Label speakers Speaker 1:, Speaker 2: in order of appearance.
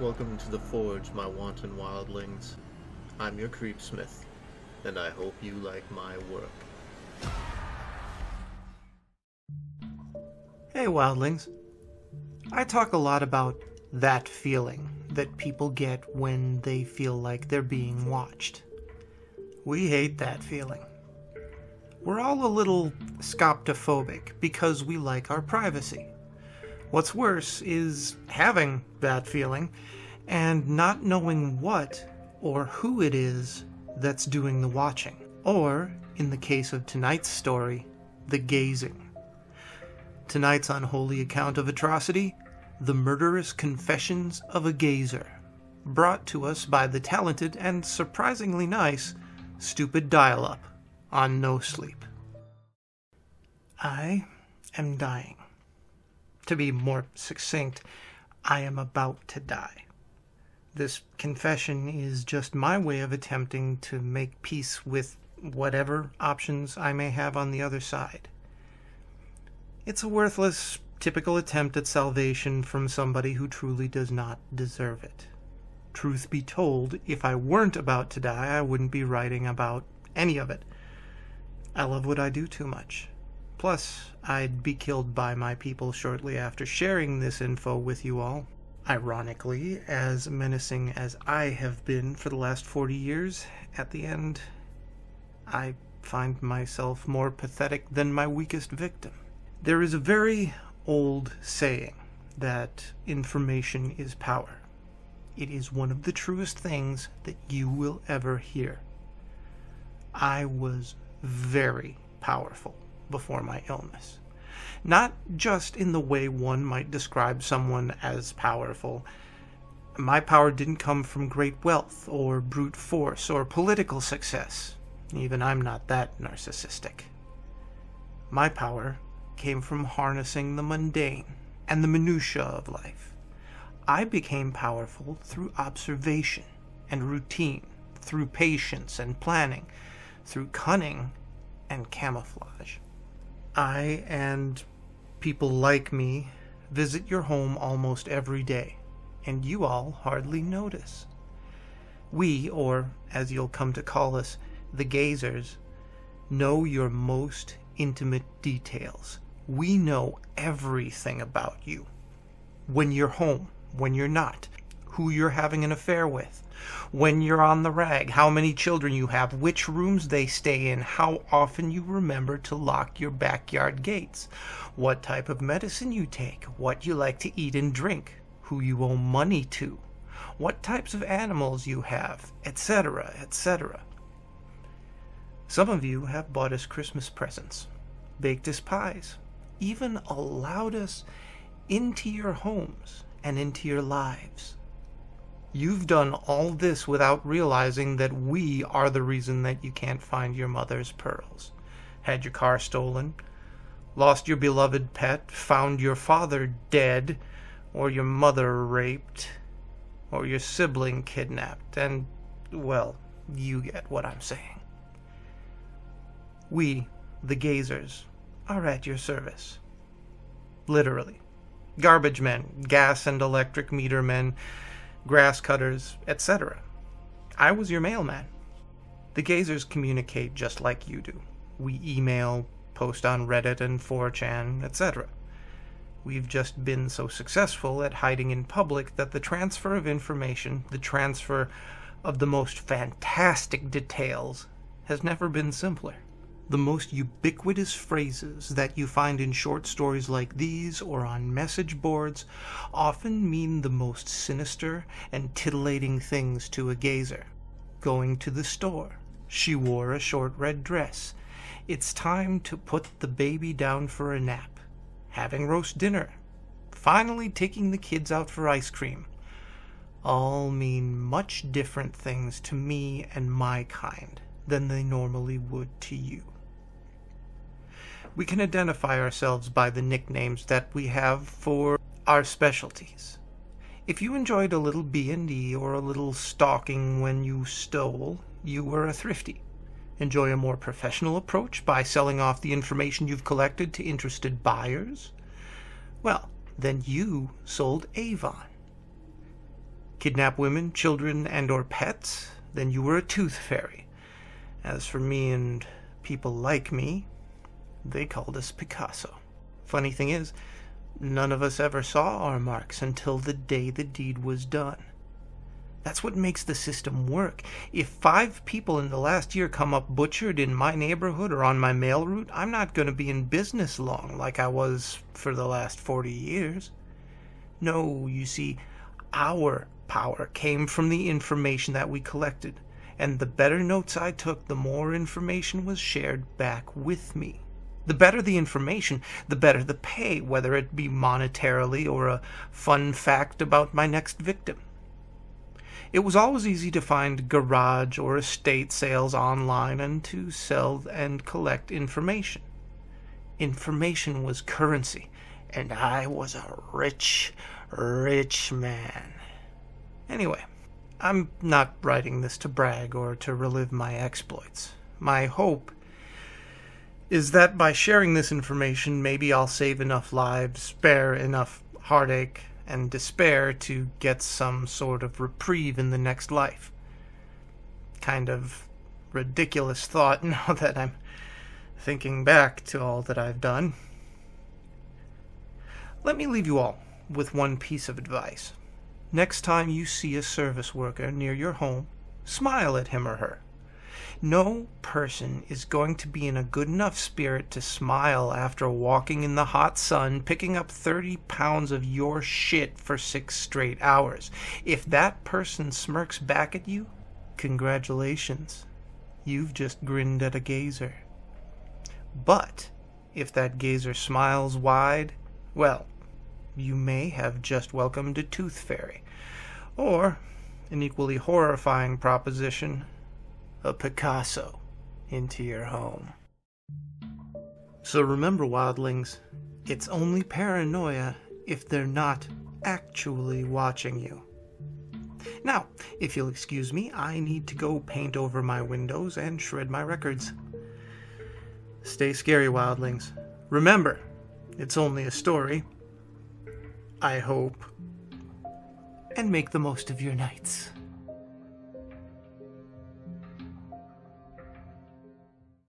Speaker 1: Welcome to the Forge, my wanton wildlings. I'm your creepsmith, and I hope you like my work.
Speaker 2: Hey, wildlings. I talk a lot about that feeling that people get when they feel like they're being watched. We hate that feeling. We're all a little scoptophobic because we like our privacy. What's worse is having that feeling and not knowing what or who it is that's doing the watching. Or, in the case of tonight's story, the gazing. Tonight's unholy account of atrocity The Murderous Confessions of a Gazer, brought to us by the talented and surprisingly nice Stupid Dial Up on No Sleep. I am dying. To be more succinct, I am about to die. This confession is just my way of attempting to make peace with whatever options I may have on the other side. It's a worthless, typical attempt at salvation from somebody who truly does not deserve it. Truth be told, if I weren't about to die, I wouldn't be writing about any of it. I love what I do too much. Plus, I'd be killed by my people shortly after sharing this info with you all. Ironically, as menacing as I have been for the last 40 years, at the end, I find myself more pathetic than my weakest victim. There is a very old saying that information is power. It is one of the truest things that you will ever hear. I was very powerful before my illness. Not just in the way one might describe someone as powerful. My power didn't come from great wealth or brute force or political success. Even I'm not that narcissistic. My power came from harnessing the mundane and the minutiae of life. I became powerful through observation and routine, through patience and planning, through cunning and camouflage. I and people like me visit your home almost every day, and you all hardly notice. We, or as you'll come to call us, the gazers, know your most intimate details. We know everything about you. When you're home, when you're not, who you're having an affair with, when you're on the rag, how many children you have, which rooms they stay in, how often you remember to lock your backyard gates, what type of medicine you take, what you like to eat and drink, who you owe money to, what types of animals you have, etc., etc. Some of you have bought us Christmas presents, baked us pies, even allowed us into your homes and into your lives. You've done all this without realizing that we are the reason that you can't find your mother's pearls. Had your car stolen, lost your beloved pet, found your father dead, or your mother raped, or your sibling kidnapped, and, well, you get what I'm saying. We, the gazers, are at your service. Literally. Garbage men, gas and electric meter men, grass cutters, etc. I was your mailman. The gazers communicate just like you do. We email, post on Reddit and 4chan, etc. We've just been so successful at hiding in public that the transfer of information, the transfer of the most fantastic details, has never been simpler. The most ubiquitous phrases that you find in short stories like these or on message boards often mean the most sinister and titillating things to a gazer. Going to the store. She wore a short red dress. It's time to put the baby down for a nap. Having roast dinner. Finally taking the kids out for ice cream. All mean much different things to me and my kind than they normally would to you we can identify ourselves by the nicknames that we have for our specialties. If you enjoyed a little B&E or a little stalking when you stole, you were a thrifty. Enjoy a more professional approach by selling off the information you've collected to interested buyers? Well, then you sold Avon. Kidnap women, children, and or pets? Then you were a tooth fairy. As for me and people like me, they called us Picasso. Funny thing is, none of us ever saw our marks until the day the deed was done. That's what makes the system work. If five people in the last year come up butchered in my neighborhood or on my mail route, I'm not going to be in business long like I was for the last 40 years. No, you see, our power came from the information that we collected, and the better notes I took, the more information was shared back with me. The better the information, the better the pay, whether it be monetarily or a fun fact about my next victim. It was always easy to find garage or estate sales online and to sell and collect information. Information was currency, and I was a rich, rich man. Anyway, I'm not writing this to brag or to relive my exploits. My hope is that by sharing this information, maybe I'll save enough lives, spare enough heartache and despair to get some sort of reprieve in the next life. Kind of ridiculous thought now that I'm thinking back to all that I've done. Let me leave you all with one piece of advice. Next time you see a service worker near your home, smile at him or her. No person is going to be in a good enough spirit to smile after walking in the hot sun, picking up 30 pounds of your shit for six straight hours. If that person smirks back at you, congratulations. You've just grinned at a gazer. But if that gazer smiles wide, well, you may have just welcomed a tooth fairy. Or, an equally horrifying proposition, a Picasso into your home. So remember, wildlings, it's only paranoia if they're not actually watching you. Now, if you'll excuse me, I need to go paint over my windows and shred my records. Stay scary, wildlings. Remember, it's only a story. I hope. And make the most of your nights.